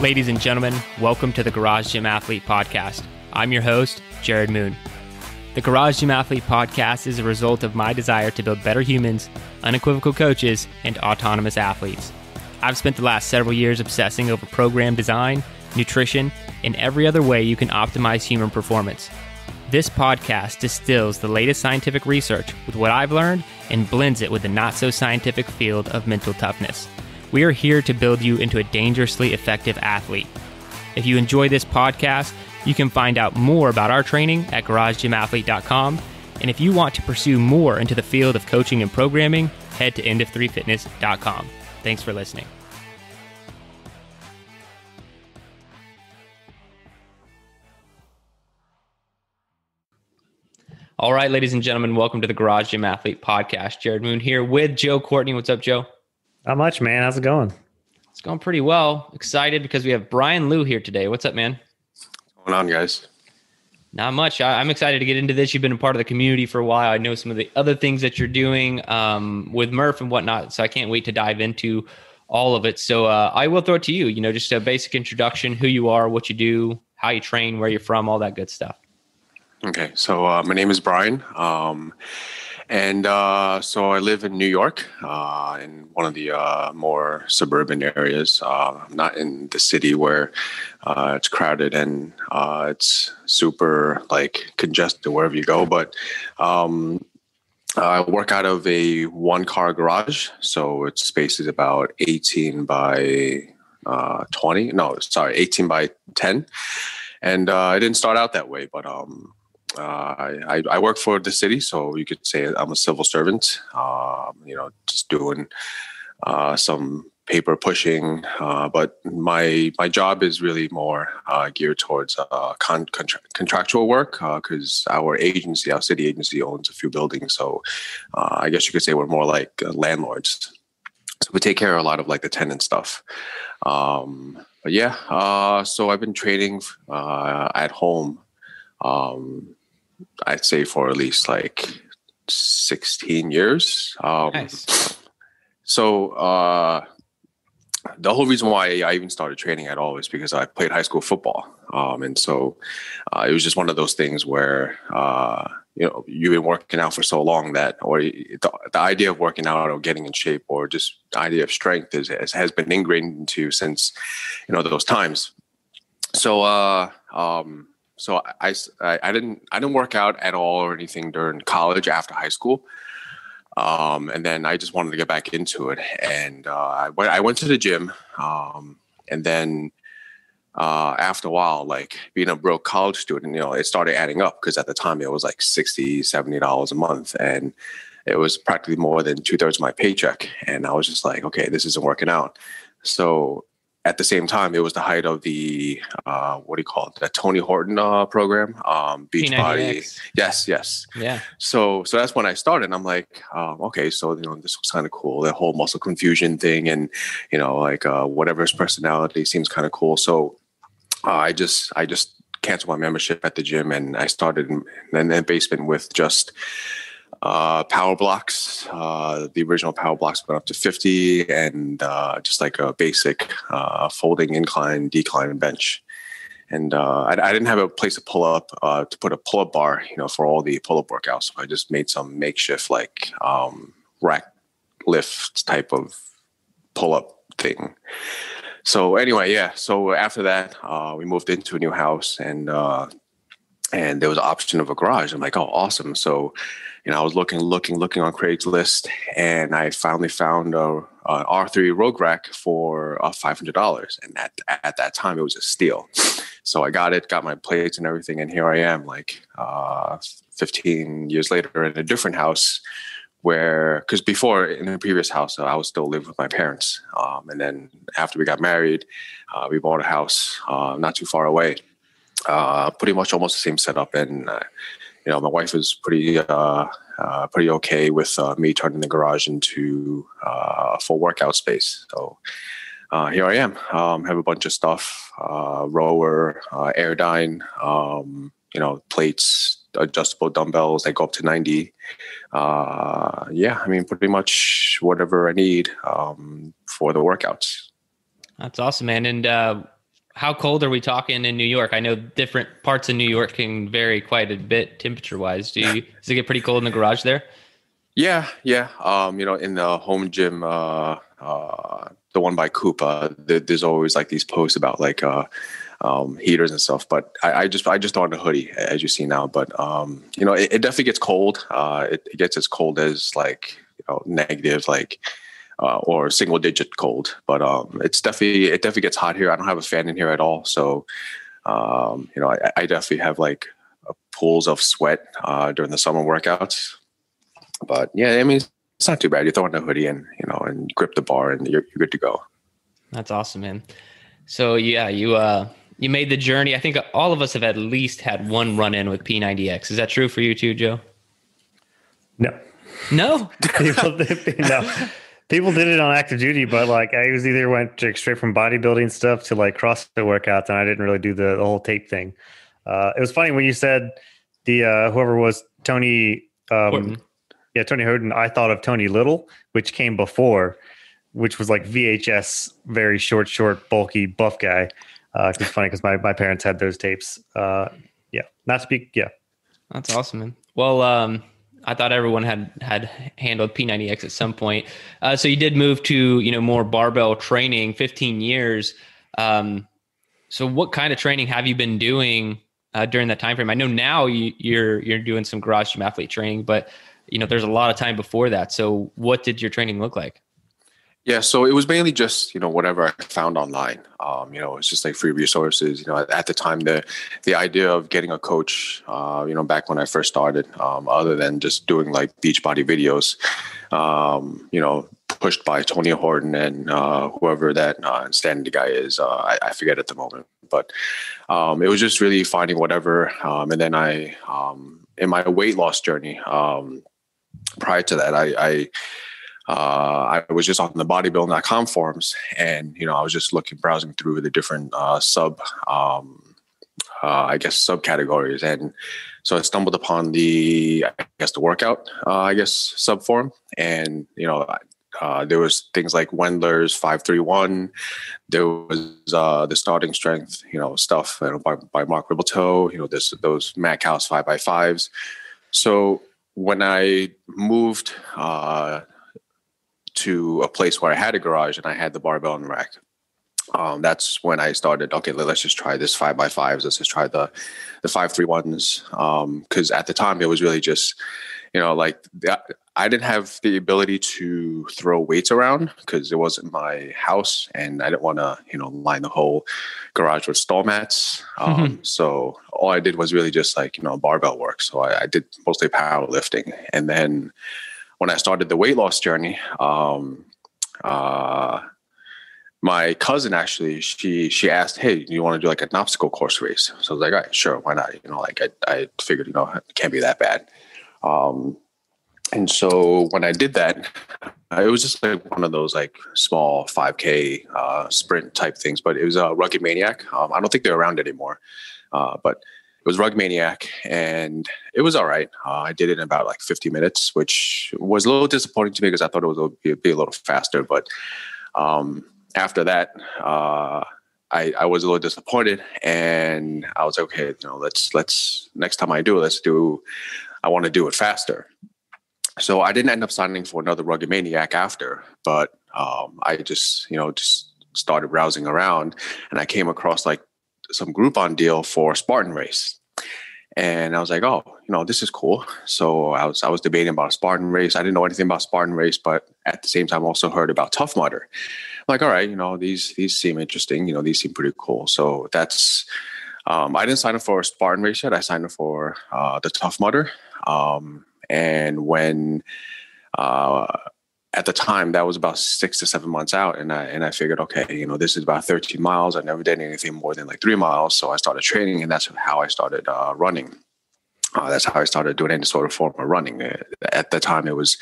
Ladies and gentlemen, welcome to the Garage Gym Athlete Podcast. I'm your host, Jared Moon. The Garage Gym Athlete Podcast is a result of my desire to build better humans, unequivocal coaches, and autonomous athletes. I've spent the last several years obsessing over program design, nutrition, and every other way you can optimize human performance. This podcast distills the latest scientific research with what I've learned and blends it with the not so scientific field of mental toughness. We are here to build you into a dangerously effective athlete. If you enjoy this podcast, you can find out more about our training at garagegymathlete.com. And if you want to pursue more into the field of coaching and programming, head to endof3fitness.com. Thanks for listening. All right, ladies and gentlemen, welcome to the Garage Gym Athlete Podcast. Jared Moon here with Joe Courtney. What's up, Joe? Not much, man. How's it going? It's going pretty well. Excited because we have Brian Liu here today. What's up, man? What's going on, guys? Not much. I, am excited to get into this. You've been a part of the community for a while. I know some of the other things that you're doing um, with Murph and whatnot. So I can't wait to dive into all of it. So uh, I will throw it to you. You know, just a basic introduction: who you are, what you do, how you train, where you're from, all that good stuff. Okay, so uh, my name is Brian, um, and uh, so I live in New York, uh, in one of the uh, more suburban areas. Uh, not in the city where uh, it's crowded and it's super like congested wherever you go, but. Um, I work out of a one car garage, so its space is about 18 by 20. No, sorry, 18 by 10. And I didn't start out that way, but um, uh, I, I work for the city, so you could say I'm a civil servant. Um, you know, just doing uh, some paper pushing, uh, but my my job is really more uh, geared towards uh, con- contra- contractual work because uh, our agency, our city agency, owns a few buildings. So I guess you could say we're more like landlords. So we take care of a lot of like the tenant stuff. Um, but yeah, so I've been training at home um, I'd say for at least like 16 years. Um, nice. So uh, the whole reason why I even started training at all is because I played high school football. Um, and so uh, it was just one of those things where, uh, you know, you've been working out for so long that, or the, the, idea of working out or getting in shape or just the idea of strength is, has been ingrained into since, you know, those times. So, uh, um, so I, I, I didn't I didn't work out at all or anything during college after high school. Um, and then I just wanted to get back into it, and uh, I went I went to the gym, um, and then uh, after a while, like being a broke college student, you know, it started adding up because at the time it was like 60 dollars a month, and it was practically more than two thirds of my paycheck, and I was just like, okay, this isn't working out. So at the same time, it was the height of the uh, what do you call it? The Tony Horton uh, program, um, Beachbody. Yes, yes. Yeah. So, so that's when I started. And I'm like, um, okay, so you know, this was kind of cool. The whole muscle confusion thing, and you know, like uh, whatever his personality seems kind of cool. So, uh, I just, I just canceled my membership at the gym, and I started in, in the basement with just uh, power blocks. Uh, the original power blocks went up to 50 and uh, just like a basic uh, folding incline, decline bench. And uh, I, I, didn't have a place to pull up, uh, to put a pull up bar, you know, for all the pull up workouts. So I just made some makeshift like um, rack lift type of pull up thing. So anyway, yeah. So after that, we moved into a new house and and there was an option of a garage. I'm like, oh, awesome. So you know, I was looking, looking, looking on Craigslist, and I finally found a, a R3 Rogue Rack for uh, five hundred dollars, and at at that time it was a steal. So I got it, got my plates and everything, and here I am, like uh, fifteen years later, in a different house. Where, because before in the previous house, I was still living with my parents, um, and then after we got married, uh, we bought a house uh, not too far away. Uh, pretty much almost the same setup, and uh, you know, my wife was pretty uh, uh, pretty okay with uh, me turning the garage into uh, a full workout space. So uh, here I am. Um, have a bunch of stuff: uh, rower, Airdyne, um, you know, plates, adjustable dumbbells. They go up to ninety. yeah, I mean, pretty much whatever I need um, for the workouts. That's awesome, man. And how cold are we talking in New York? I know different parts of New York can vary quite a bit temperature wise. Do you does it get pretty cold in the garage there? Yeah, yeah. Um, you know, in the home gym, uh, uh, the one by Coupa, there's always like these posts about like uh, um, heaters and stuff. But I, I, just I just want a hoodie, as you see now. But um, you know, it, it, definitely gets cold. Uh, it, it, gets as cold as like you know, negative, like uh, or single digit cold. But um, it's definitely it definitely gets hot here. I don't have a fan in here at all, so um, you know, I, I, definitely have like pools of sweat uh, during the summer workouts. But yeah, I mean, it's not too bad. You throw in a hoodie and you know, and grip the bar, and you're, you're good to go. That's awesome, man. So yeah, you uh you made the journey. I think all of us have at least had one run in with P90X. Is that true for you too, Joe? No. No. no. People did it on active duty, but like I was either went straight from bodybuilding stuff to like CrossFit workouts, and I didn't really do the, the whole tape thing. Uh, it was funny when you said the uh, whoever was Tony, um, yeah, Tony Horton. I thought of Tony Little, which came before, which was like VHS, very short, short, bulky, buff guy. Uh, it's funny because my, my parents had those tapes. Uh, yeah, not speak. Yeah, that's awesome, man. Well, um, I thought everyone had had handled P90X at some point. Uh, so you did move to you know more barbell training, 15 years. Um, so what kind of training have you been doing uh, during that time frame? I know now you, you're you're doing some garage gym athlete training, but you know there's a lot of time before that. So what did your training look like? Yeah, so it was mainly just you know whatever I found online. Um, you know, it's just like free resources. You know, at, at, the time, the the idea of getting a coach, uh, you know, back when I first started, um, other than just doing like Beachbody videos, um, you know, pushed by Tony Horton and uh, whoever that uh, standing guy is, uh, I, I, forget at the moment. But um, it was just really finding whatever, um, and then I, um, in my weight loss journey, prior to that, I, I uh, I was just on the bodybuilding.com forums and, you know, I was just looking, browsing through the different uh, sub, um, uh, I guess, subcategories. And so I stumbled upon the, I guess, the workout, uh, I guess, sub forum. And, you know, uh, there was things like Wendler's 531. There was uh, the starting strength, you know, stuff you know, by, by Mark Rippetoe, you know, this, those Madcow 5x5s. So when I moved uh, to a place where I had a garage and I had the barbell and rack. Um, that's when I started. Okay, let's just try this five by fives. Let's just try the the five three ones. Because um, at the time it was really just, you know, like I didn't have the ability to throw weights around because it wasn't my house, and I didn't want to, you know, line the whole garage with stall mats. Um, mm-hmm. So all I did was really just like you know barbell work. So I, I did mostly powerlifting, and then when I started the weight loss journey, um, uh, my cousin actually she she asked, "Hey, do you want to do like an obstacle course race?" So I was like, "All right, sure, why not?" You know, like I I figured, you know, it can't be that bad. Um, and so when I did that, it was just like one of those like small 5K uh, sprint type things, but it was a Rugged Maniac. Um, I don't think they're around anymore, uh, but was Rug Maniac, and it was all right. Uh, I did it in about like 50 minutes, which was a little disappointing to me because I thought it was be, be a little faster. But um, after that, uh, I, I was a little disappointed, and I was like, okay, you know, let's let's next time I do let's do. I want to do it faster. So I didn't end up signing for another Rugged Maniac after, but um, I just you know just started browsing around, and I came across like some Groupon deal for Spartan race. And I was like, oh, you know, this is cool. So I was I was debating about a Spartan race. I didn't know anything about Spartan race, but at the same time, also heard about Tough Mudder. Like, all right, you know, these these seem interesting. You know, these seem pretty cool. So that's um, I didn't sign up for a Spartan race yet. I signed up for uh, the Tough Mudder. Um, and when uh, at the time that was about six to seven months out and i and i figured okay you know this is about 13 miles. I never did anything more than like three miles so i started training and that's how i started uh, running. Uh, that's how i started doing any sort of form of running. Uh, at the time it was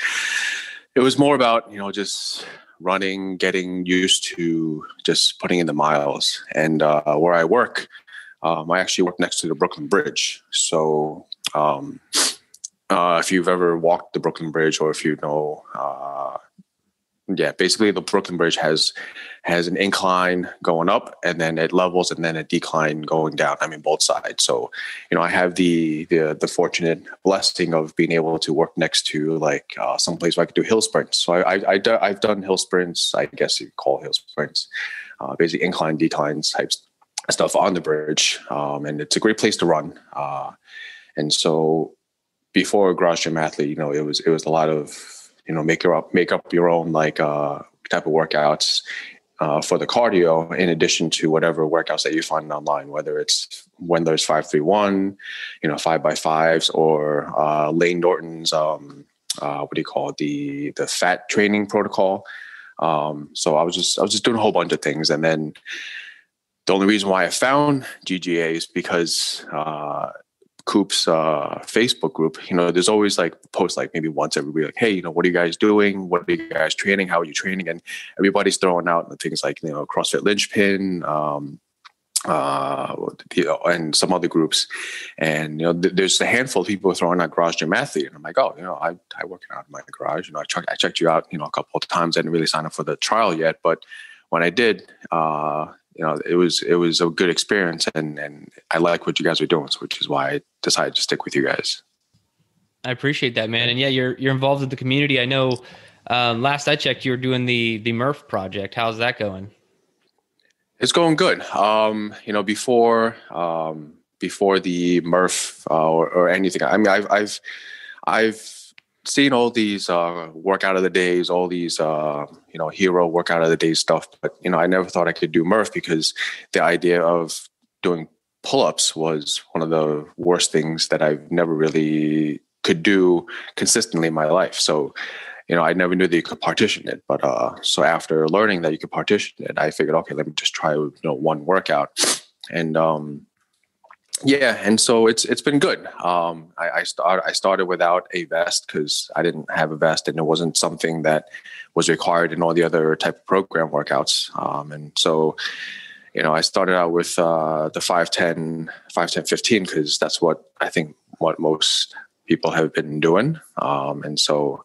it was more about you know just running getting used to just putting in the miles. And uh, where i work um, i actually work next to the brooklyn bridge. So um, uh, if you've ever walked the Brooklyn Bridge or if you know uh, yeah, basically the Brooklyn Bridge has has an incline going up and then it levels and then a decline going down. I mean both sides. So, you know, I have the the the fortunate blessing of being able to work next to like uh, some place where I could do hill sprints. So I, I, I have done hill sprints. I guess you call hill sprints, uh, basically incline declines types stuff on the bridge, um, and it's a great place to run. Uh, and so before Garage Gym Athlete, you know, it was it was a lot of you know make your up make up your own like uh, type of workouts uh, for the cardio in addition to whatever workouts that you find online, whether it's Wendler's 531, you know, five by fives or uh, Layne Norton's, um, uh, what do you call it? The, the PHAT training protocol. Um, so I was just, I was just doing a whole bunch of things. And then the only reason why I found GGA is because, uh, Coop's uh, Facebook group, you know, there's always like posts like maybe once every week, like, hey, you know, what are you guys doing? What are you guys training? How are you training? And everybody's throwing out things like, you know, CrossFit Linchpin, um, uh, and some other groups. And, you know, th- there's a handful of people throwing out Garage Gym Athlete. And I'm like, oh, you know, I, I work out in my garage. You know, I, ch- I checked you out, you know, a couple of times. I didn't really sign up for the trial yet. But when I did, uh, you know, it was it was a good experience, and and I like what you guys are doing, which is why I decided to stick with you guys. I appreciate that, man, and yeah, you're you're involved with the community. I know. Um, last I checked, you were doing the the Murph project. How's that going? It's going good. Um, you know, before um, before the Murph uh, or, or anything, I mean, I've I've I've seeing all these uh, workout of the days, all these uh, you know hero workout of the day stuff, but you know I never thought I could do Murph because the idea of doing pull-ups was one of the worst things that I've never really could do consistently in my life. So you know I never knew that you could partition it, but uh, so after learning that you could partition it, I figured okay, let me just try you know one workout, and um, yeah, and so it's it's been good. Um, I, I start I started without a vest because I didn't have a vest, and it wasn't something that was required in all the other type of program workouts. Um, and so, you know, I started out with uh, the 510, 510, 15 because that's what I think what most people have been doing. Um, and so,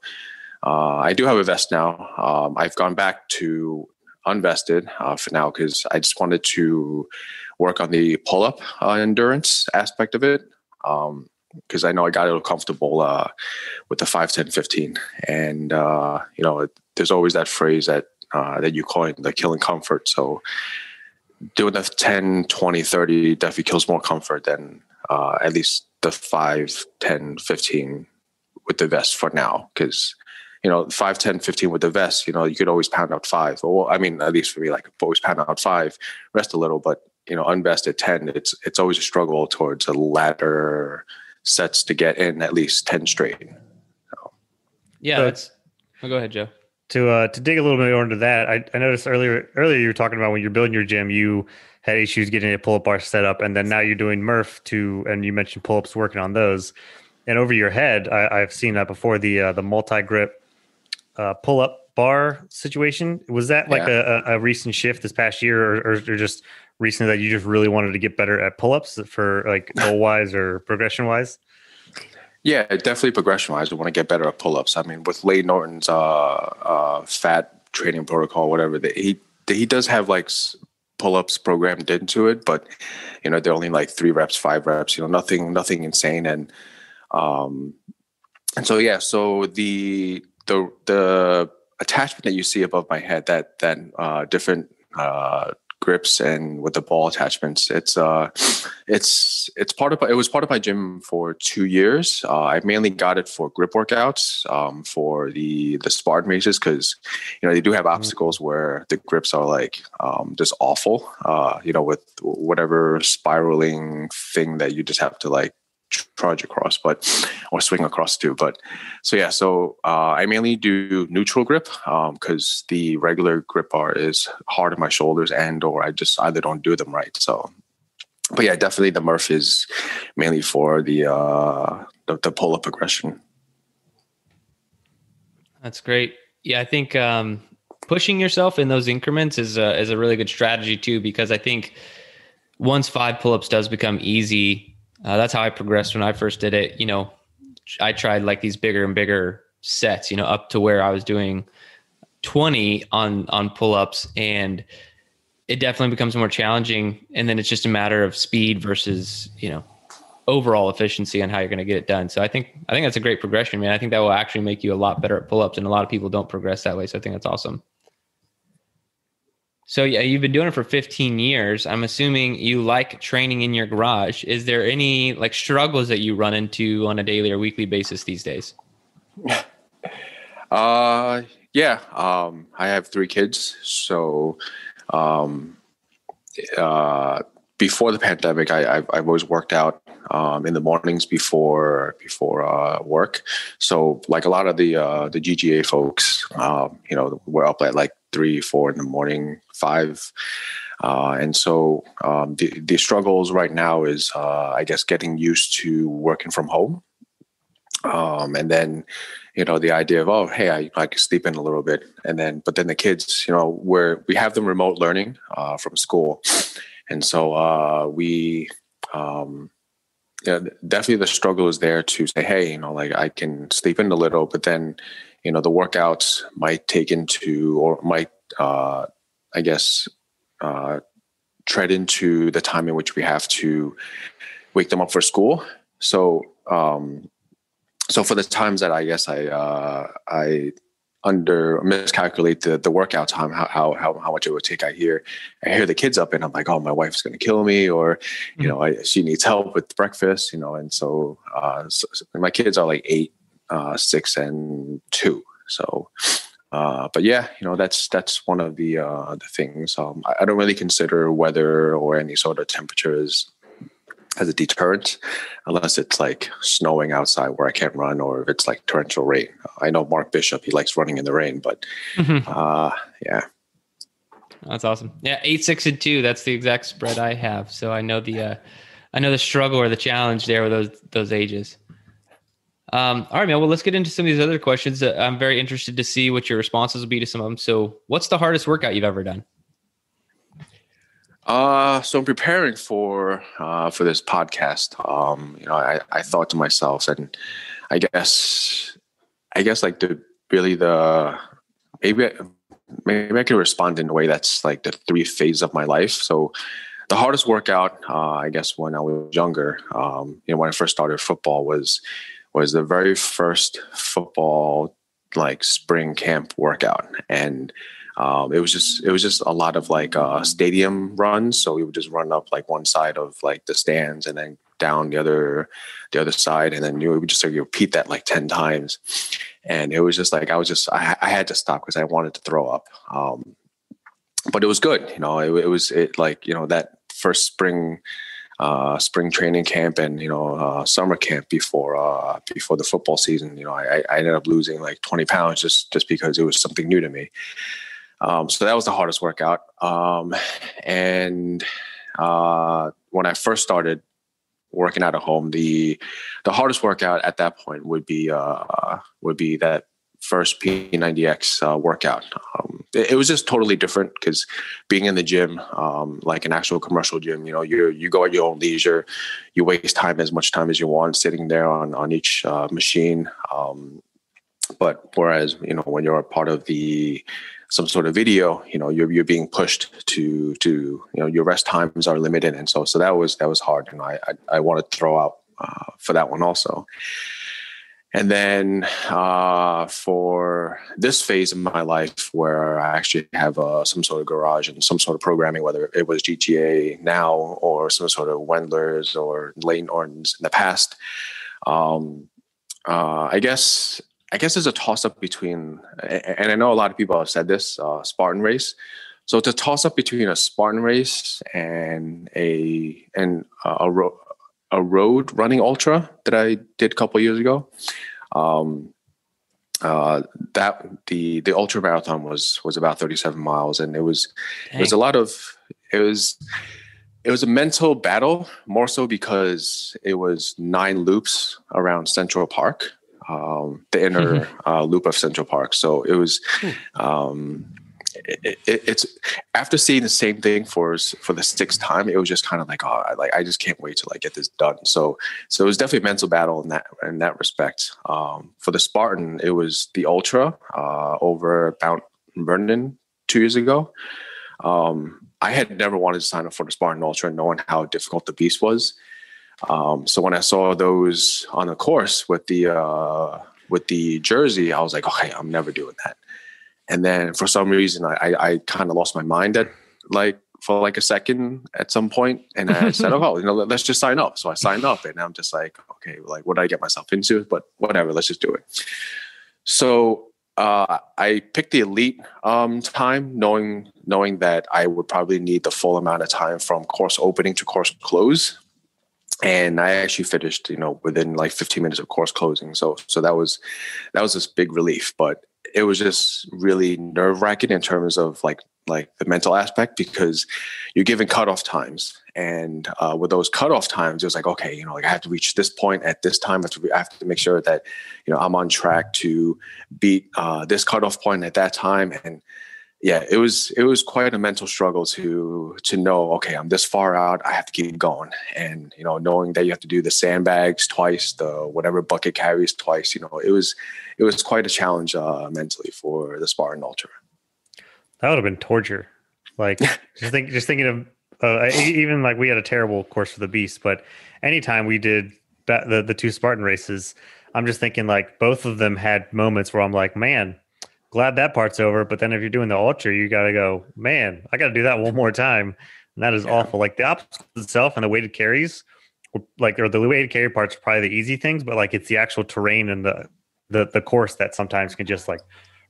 uh, I do have a vest now. Um, I've gone back to unvested uh, for now because I just wanted to work on the pull up uh, endurance aspect of it. because um, I know I got a little comfortable uh, with the 5, 10, 15. And, uh, you know, there's always that phrase that, uh, that you coined, the killing comfort. So doing the 10, 20, 30 definitely kills more comfort than uh, at least the 5, 10, 15 with the vest for now. Because you know, 5, 10, 15 with the vest, you know, you could always pound out five. Well, I mean, at least for me, like always pound out five, rest a little, but you know, unvested 10, it's it's always a struggle towards a ladder sets to get in at least 10 straight. So. Yeah, so that's oh, go ahead, Joe. To uh to dig a little bit more into that, I, I noticed earlier earlier you were talking about when you're building your gym, you had issues getting a pull-up bar set up, and then now you're doing Murph to and you mentioned pull-ups working on those. And over your head, I, have seen that before the uh, the multi-grip uh, pull-up bar situation. Was that like yeah. a, a, recent shift this past year, or, or, or just recently that you just really wanted to get better at pull-ups for like goal wise or progression wise? Yeah, definitely progression wise. I want to get better at pull-ups. I mean, with Layne Norton's uh, uh, PHAT training protocol, whatever, the, he he does have like pull-ups programmed into it, but you know they're only like three reps, five reps. You know, nothing nothing insane, and um, and so yeah, so the the the attachment that you see above my head, that that uh, different uh, grips and with the ball attachments. It's uh, it's it's part of it was part of my gym for two years. Uh, I mainly got it for grip workouts um, for the the Spartan races because you know they do have mm-hmm. obstacles where the grips are like um, just awful. Uh, you know, with whatever spiraling thing that you just have to like trudge across, but or swing across too. But so yeah, so uh, I mainly do neutral grip because um, the regular grip bar is hard on my shoulders, and or I just either don't do them right. So, but yeah, definitely the Murph is mainly for the uh, the, the pull up aggression. That's great. Yeah, I think um, pushing yourself in those increments is a, is a really good strategy too, because I think once five pull ups does become easy uh, that's how I progressed when I first did it. You know, I tried like these bigger and bigger sets, you know, up to where I was doing 20 on on pull-ups and it definitely becomes more challenging and then it's just a matter of speed versus you know overall efficiency on how you're going to get it done. So i think i think that's a great progression man. I think that will actually make you a lot better at pull-ups and a lot of people don't progress that way so i think that's awesome so yeah you've been doing it for 15 years. I'm assuming you like training in your garage. Is there any like struggles that you run into on a daily or weekly basis these days? Uh yeah um i have three kids so um, uh, before the pandemic, I, I've, I've always worked out um, in the mornings before before uh, work. So like a lot of the uh, the GGA folks, um, you know, we're up at like three, four in the morning, five. Uh, and so um, the the struggles right now is, uh, I guess, getting used to working from home, um, and then you know the idea of oh hey I, I can sleep in a little bit and then but then the kids you know where we have them remote learning uh, from school and so uh, we um, yeah definitely the struggle is there to say hey you know like I can sleep in a little but then you know the workouts might take into or might uh, I guess uh, tread into the time in which we have to wake them up for school. So um, so for the times that I guess I uh, I under miscalculate the, the workout time how, how how how much it would take. I hear I hear the kids up and I'm like oh my wife's gonna kill me or you mm-hmm. know I, she needs help with breakfast you know and so, uh, so, so my kids are like eight uh, six and two. So uh, but yeah you know that's that's one of the uh, the things. Um, I, I don't really consider weather or any sort of temperatures as a deterrent unless it's like snowing outside where I can't run or if it's like torrential rain. I know Mark Bishop, he likes running in the rain, but mm-hmm. uh, yeah. That's awesome. Yeah, eight, six, and two. That's the exact spread I have. So I know the, uh, I know the struggle or the challenge there with those those ages. Um, all right, man. Well, let's get into some of these other questions. Uh, I'm very interested to see what your responses will be to some of them. So, what's the hardest workout you've ever done? Uh, so I'm preparing for uh, for this podcast. Um, you know, I, I thought to myself, and I guess, I guess like the really the maybe maybe I can respond in a way that's like the three phases of my life. So the hardest workout, uh, I guess, when I was younger, um, you know, when I first started football was was the very first football like spring camp workout, and um, it was just it was just a lot of like uh, stadium runs. So we would just run up like one side of like the stands and then down the other the other side, and then you would just like, repeat that like ten times. And it was just like I was just I, I had to stop because I wanted to throw up. Um, but it was good, you know. It, it was it like you know that first spring uh, spring training camp and you know uh, summer camp before uh, before the football season. You know, I, I ended up losing like 20 pounds just just because it was something new to me. Um, so that was the hardest workout. Um, and uh, when I first started working out at home, the the hardest workout at that point would be uh, would be that first P90X uh, workout. Um, it, it, was just totally different because being in the gym, um, like an actual commercial gym, you know, you you go at your own leisure, you waste time as much time as you want sitting there on on each uh, machine. Um, but whereas you know when you're a part of the some sort of video, you know, you're you're being pushed to to you know your rest times are limited, and so so that was that was hard, and I I, I wanted to throw out uh, for that one also. And then uh, for this phase of my life, where I actually have uh, some sort of garage and some sort of programming, whether it was GGA now or some sort of Wendlers or Layne Nortons in the past, um, uh, I guess I guess it's a toss up between, and I know a lot of people have said this, uh, Spartan race. So it's a toss up between a Spartan race and a and a, ro- a road running ultra that I did a couple years ago. Um, uh, that the the ultra marathon was was about 37 miles, and it was Dang. it was a lot of it was it was a mental battle more so because it was nine loops around Central Park um, the inner mm-hmm. uh, loop of Central Park. So it was, hmm. um, it, it, it's after seeing the same thing for for the sixth time, it was just kind of like, oh, I, like I just can't wait to like get this done. So so it was definitely a mental battle in that in that respect. Um, for the Spartan, it was the ultra uh, over Mount Vernon two years ago. Um, I had never wanted to sign up for the Spartan Ultra, knowing how difficult the beast was. Um, so when I saw those on the course with the uh, with the jersey, I was like, okay, I'm never doing that. And then for some reason, I, I, I kind of lost my mind at like for like a second at some point, and I said, "Oh, you know, let's just sign up." So I signed up, and I'm just like, "Okay, like what did I get myself into?" But whatever, let's just do it. So uh, I picked the elite um, time, knowing knowing that I would probably need the full amount of time from course opening to course close, and I actually finished, you know, within like 15 minutes of course closing. So so that was that was this big relief, but it was just really nerve wracking in terms of like like the mental aspect because you're given cutoff times. And uh, with those cutoff times it was like okay you know like i have to reach this point at this time. I have to, I have to make sure that you know i'm on track to beat uh, this cutoff point at that time. And yeah it was it was quite a mental struggle to to know okay i'm this far out i have to keep going and you know knowing that you have to do the sandbags twice the whatever bucket carries twice you know it was it was quite a challenge uh, mentally for the spartan ultra that would have been torture. Like just think, just thinking of uh, even like we had a terrible course for the beast, but anytime we did the the two Spartan races, I'm just thinking like both of them had moments where I'm like, man, glad that part's over. But then if you're doing the ultra, you got to go, man, I got to do that one more time, and that is yeah. awful. Like the obstacle itself and the weighted carries, like or the weighted carry parts are probably the easy things, but like it's the actual terrain and the the the course that sometimes can just like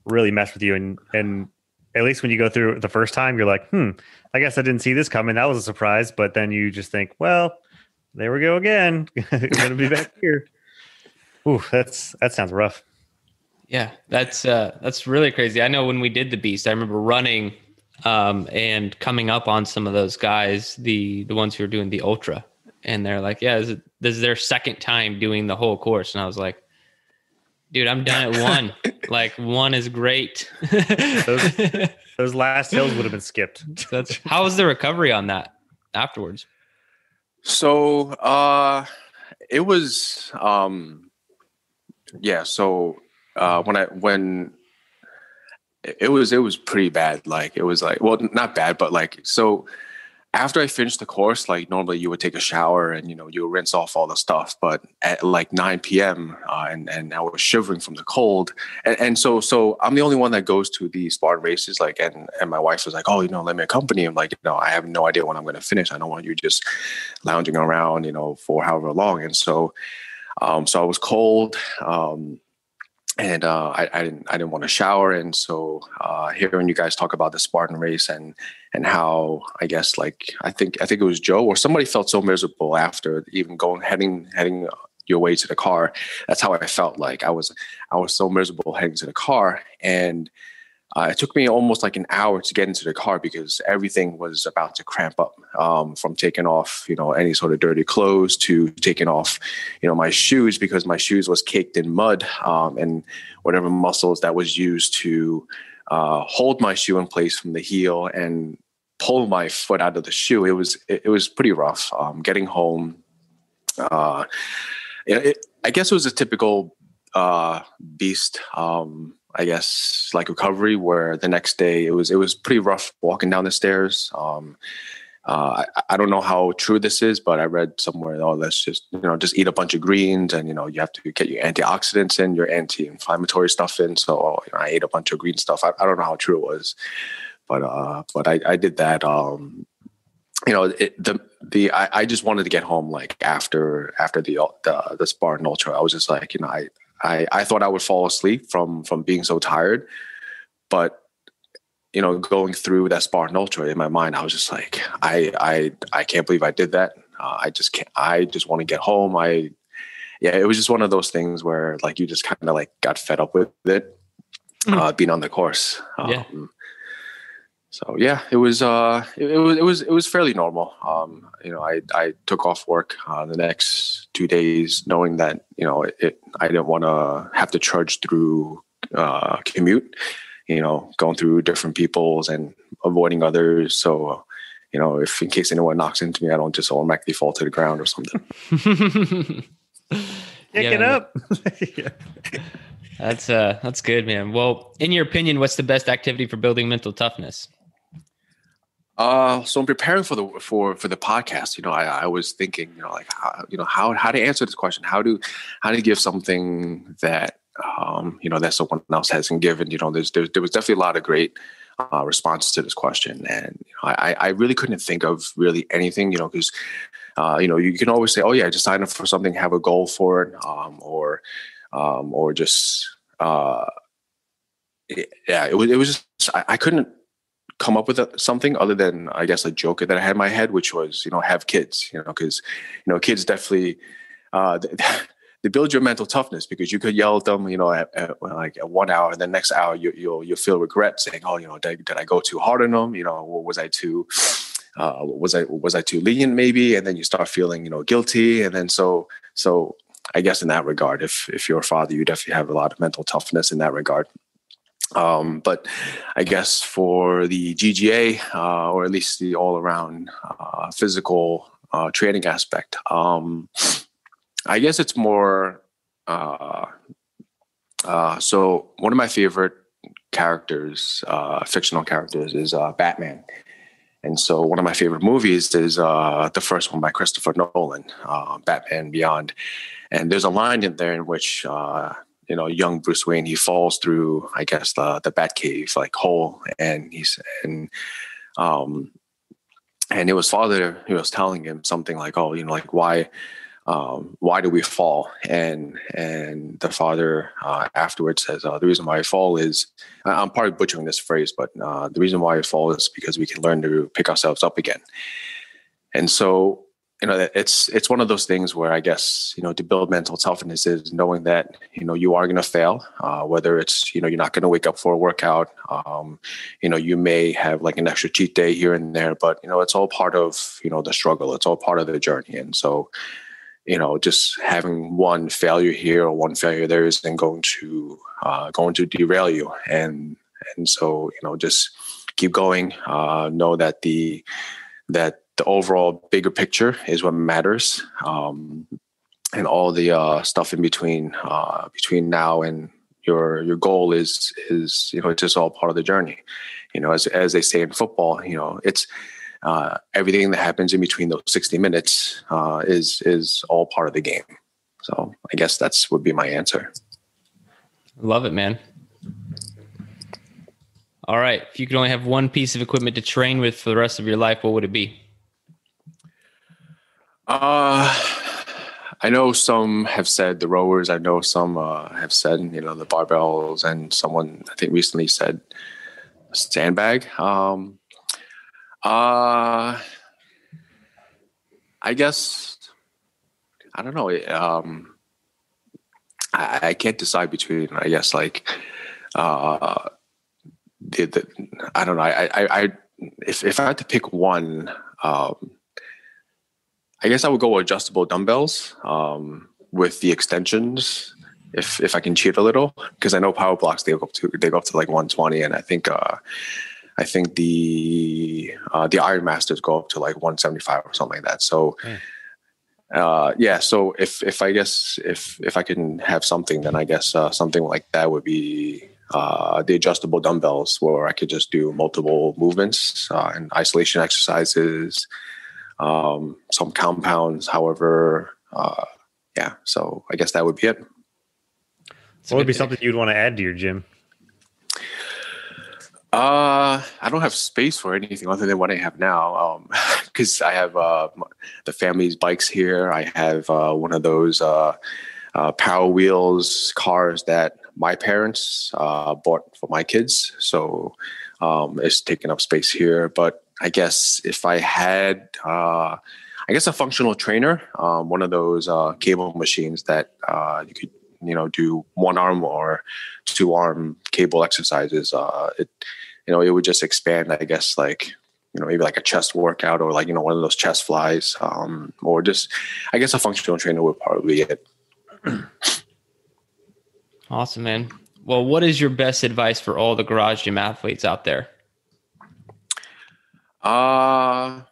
really mess with you and and at least when you go through the first time, you're like, hmm, I guess I didn't see this coming. That was a surprise. But then you just think, well, there we go again. gonna be back here. Ooh, that's that sounds rough. Yeah, that's uh that's really crazy. I know when we did the beast, I remember running um and coming up on some of those guys, the the ones who are doing the ultra. And they're like, Yeah, this is, this is their second time doing the whole course. And I was like, dude, I'm done at one. like one is great. those, those last hills would have been skipped. That's how was the recovery on that afterwards? So uh it was um yeah, so uh when I when it was it was pretty bad. Like it was like well not bad, but like so after I finished the course, like normally you would take a shower and you know you rinse off all the stuff. But at like 9 p.m. Uh, and and I was shivering from the cold, and, and so so I'm the only one that goes to the Spartan races. Like and and my wife was like, oh, you know, let me accompany him. Like you know, I have no idea when I'm going to finish. I don't want you just lounging around, you know, for however long. And so, um, so I was cold. Um, and uh, I, I, didn't I didn't want to shower, and so uh, hearing you guys talk about the Spartan race and and how I guess like I think I think it was Joe or somebody felt so miserable after even going heading heading your way to the car. That's how I felt like I was I was so miserable heading to the car, and uh, it took me almost like an hour to get into the car because everything was about to cramp up um, from taking off, you know, any sort of dirty clothes to taking off, you know, my shoes because my shoes was caked in mud um, and whatever muscles that was used to uh, hold my shoe in place from the heel and pull my foot out of the shoe. It was it, it was pretty rough. Um, getting home, uh, it, I guess it was a typical uh, beast. Um, I guess like recovery where the next day it was it was pretty rough walking down the stairs. Um, uh, I, I, don't know how true this is, but I read somewhere, oh, let's just you know just eat a bunch of greens and you know you have to get your antioxidants in, your anti-inflammatory stuff in. So oh, you know, I ate a bunch of green stuff. I, I, don't know how true it was, but uh, but I, I did that. Um, you know, it, the the I, I just wanted to get home like after after the the the Spartan Ultra. I was just like, you know, I I, I thought I would fall asleep from from being so tired, but you know, going through that Spartan Ultra in my mind, I was just like, I I I can't believe I did that. Uh, I just can't. I just want to get home. I yeah, it was just one of those things where like you just kind of like got fed up with it, mm. uh, being on the course. Um, yeah so yeah, it was uh, it, it, was it was it was fairly normal. Um, you know, I I took off work uh, the next two days, knowing that you know it, it I didn't want to have to trudge through uh, commute. You know, going through different people's and avoiding others. So, you know, if in case anyone knocks into me, I don't just automatically fall to the ground or something. Pick yeah, it up. yeah. That's uh that's good, man. Well, in your opinion, what's the best activity for building mental toughness? Uh, so I'm preparing for the for for the podcast. You know, I, I was thinking, you know, like how you know how how to answer this question. How do how to give something that um you know that someone else hasn't given. You know, there's, there's there was definitely a lot of great uh, responses to this question, and you know, I I really couldn't think of really anything. You know, because uh, you know you can always say, oh yeah, just sign up for something, have a goal for it, um, or um, or just uh, yeah, it was it was just I, I couldn't come up with something other than I guess a joke that I had in my head, which was you know have kids, you know, because you know kids definitely uh, they build your mental toughness because you could yell at them, you know, at, at like at one hour, and then next hour you, you'll you'll feel regret saying, oh, you know, did, did I go too hard on them? You know, was I too uh, was I was I too lenient maybe? And then you start feeling you know guilty, and then so so I guess in that regard, if if you're a father, you definitely have a lot of mental toughness in that regard. Um, but I guess for the GGA, uh, or at least the all around uh, physical uh, training aspect, um, I guess it's more. Uh, uh, so one of my favorite characters, uh, fictional characters, is Batman. And so one of my favorite movies is the first one by Christopher Nolan, Batman Begins. And there's a line in there in which you know young Bruce Wayne he falls through I guess the the Batcave like hole and he's and um and it was father who was telling him something like oh you know like why um, why do we fall? And and the father uh, afterwards says uh, the reason why I fall is I'm probably butchering this phrase but uh, the reason why I fall is because we can learn to pick ourselves up again. And so you know it's it's one of those things where i guess you know to build mental toughness is knowing that you know you are going to fail uh, whether it's you know you're not going to wake up for a workout um, you know you may have like an extra cheat day here and there but you know it's all part of you know the struggle. It's all part of the journey. And so you know just having one failure here or one failure there isn't going to uh, going to derail you. And and so you know just keep going uh, know that the that the overall bigger picture is what matters. Um, and all the uh, stuff in between uh, between now and your your goal is is you know it's just all part of the journey. You know, as as they say in football, you know, it's uh, everything that happens in between those sixty minutes uh, is is all part of the game. So I guess that's would be my answer. Love it, man. All right. If you could only have one piece of equipment to train with for the rest of your life, what would it be? Uh, I know some have said the rowers. I know some uh, have said you know the barbells, and someone I think recently said sandbag. Um, uh, I guess I don't know. Um, I, I can't decide between. I guess like uh, the, the I don't know. I, I, I if if I had to pick one. Um, I guess I would go with adjustable dumbbells um, with the extensions if if I can cheat a little because I know power blocks they go up to they go up to like 120 and I think uh, I think the uh, the Iron Masters go up to like 175 or something like that. So. Mm. Uh, yeah, so if if I guess if if I can have something, then I guess uh, something like that would be uh, the adjustable dumbbells, where I could just do multiple movements uh, and isolation exercises, um, some compounds. However, uh, yeah. So I guess that would be it. what would be something you'd want to add to your gym? Uh, I don't have space for anything other than what I have now. because um, I have uh, the family's bikes here. I have uh, one of those uh, uh, power wheels cars that my parents uh, bought for my kids. So um, it's taking up space here. But I guess if I had, uh, I guess a functional trainer, um, one of those uh, cable machines that uh, you could, you know, do one arm or two arm cable exercises. Uh, it, you know, it would just expand. I guess like you know maybe like a chest workout or like you know one of those chest flies, um, or just I guess a functional trainer would probably be it. awesome, man. Well, what is your best advice for all the garage gym athletes out there? Uh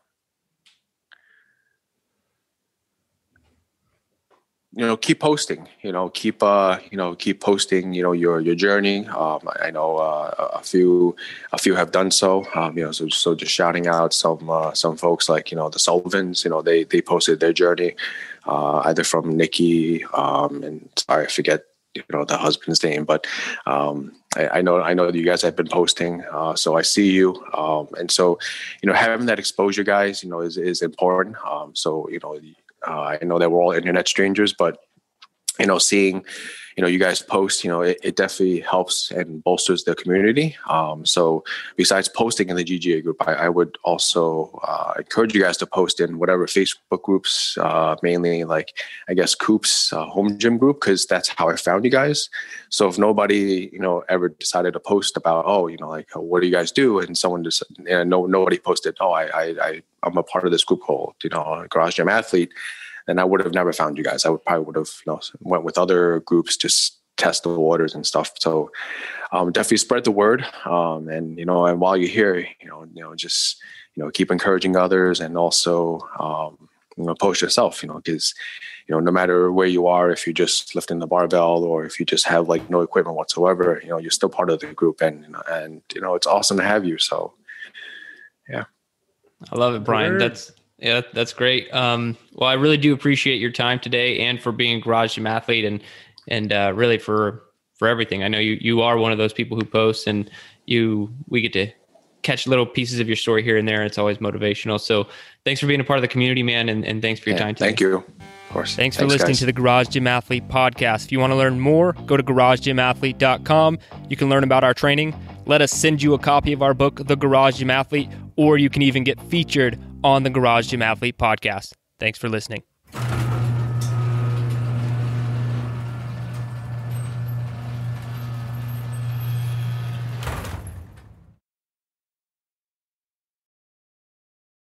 you know keep posting you know keep uh you know keep posting you know your your journey. Um i know uh, a few a few have done so. Um you know so so just shouting out some uh, some folks like you know the sullivans you know they they posted their journey uh either from nikki um and sorry i forget you know the husband's name but um I, I know i know that you guys have been posting uh so i see you um and so you know having that exposure guys you know is is important. Um so you know uh, I know that we're all internet strangers, but you know, seeing you know you guys post, you know, it, it definitely helps and bolsters the community. Um, so besides posting in the GGA group, I, I would also uh, encourage you guys to post in whatever Facebook groups, uh, mainly like I guess Coops uh, home gym group, because that's how I found you guys. So if nobody you know ever decided to post about oh you know like what do you guys do, and someone just you know, no nobody posted oh I I, I I'm a part of this group called you know Garage Gym Athlete then I would have never found you guys. I would probably would have you know went with other groups just test the waters and stuff. So um, definitely spread the word. Um, and you know, and while you're here, you know, you know, just you know, keep encouraging others and also um, you know, post yourself. You know, because you know, no matter where you are, if you're just lifting the barbell or if you just have like no equipment whatsoever, you know, you're still part of the group, and and you know, it's awesome to have you. So, yeah. I love it, Brian. That's yeah, that's great. Um, well, I really do appreciate your time today and for being Garage Gym Athlete and and uh, really for for everything. I know you you are one of those people who posts and you we get to catch little pieces of your story here and there. It's always motivational. So thanks for being a part of the community, man, and, and thanks for your yeah, time today. Thank you. Of course. Thanks, thanks for listening guys. to the Garage Gym Athlete podcast. If you want to learn more, go to garagegymathlete.com. You can learn about our training. Let us send you a copy of our book, The Garage Gym Athlete, or you can even get featured on the Garage Gym Athlete podcast. Thanks for listening.